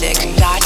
music.